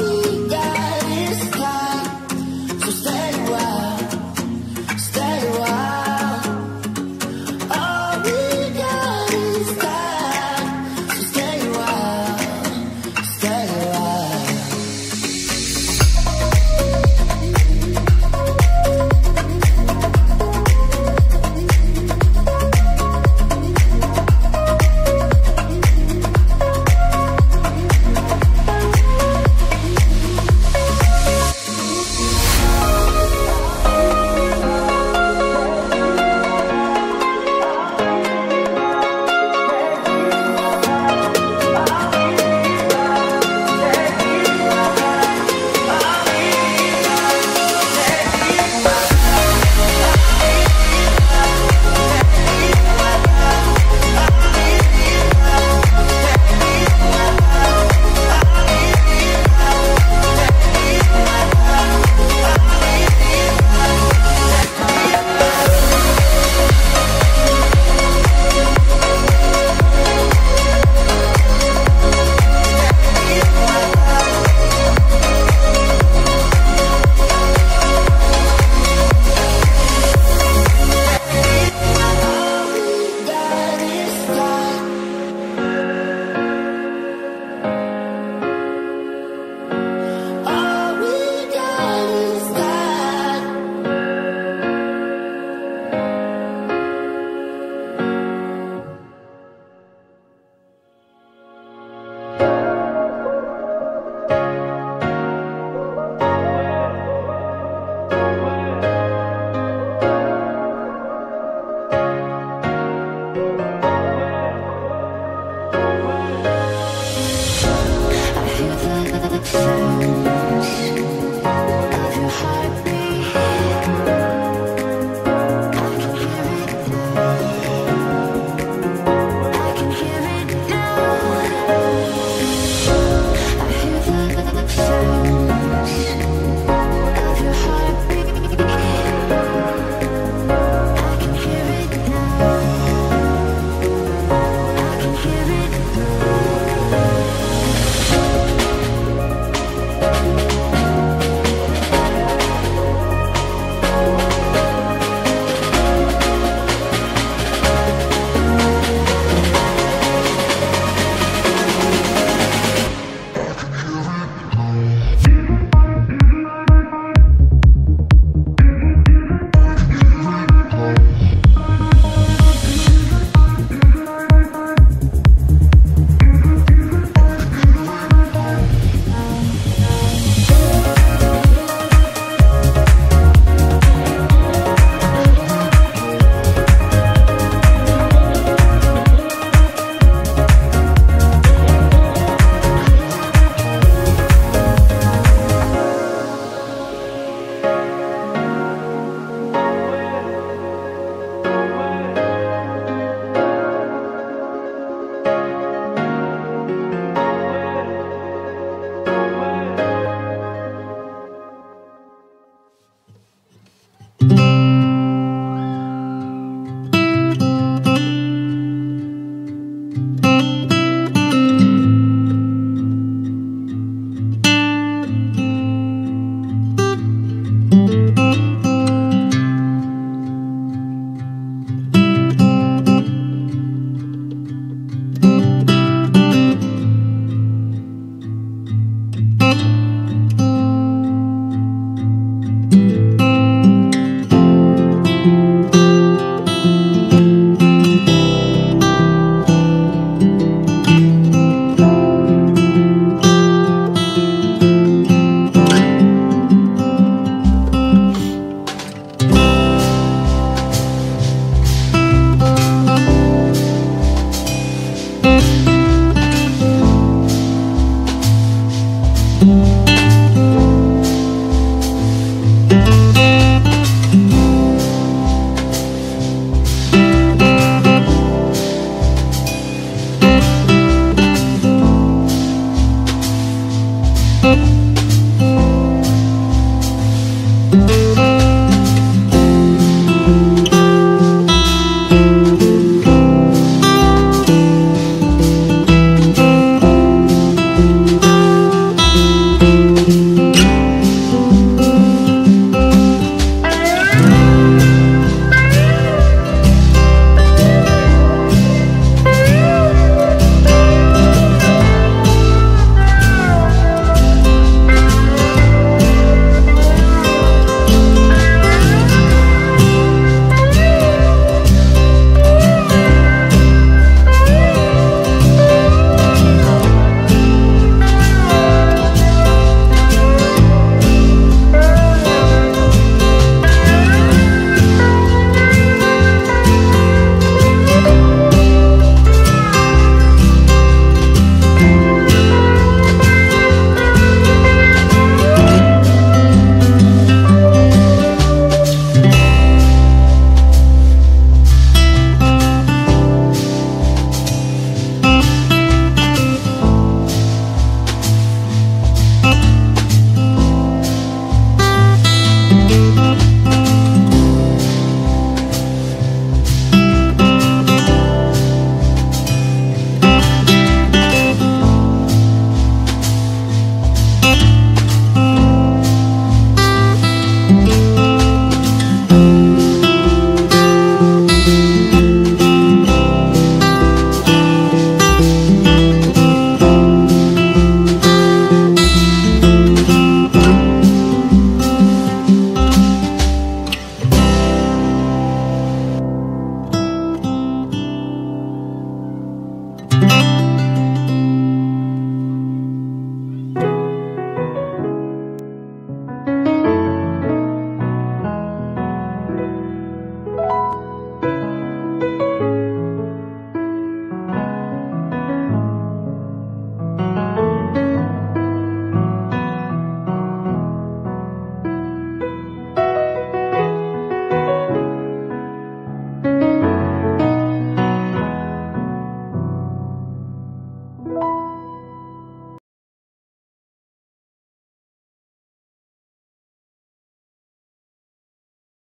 you. Thank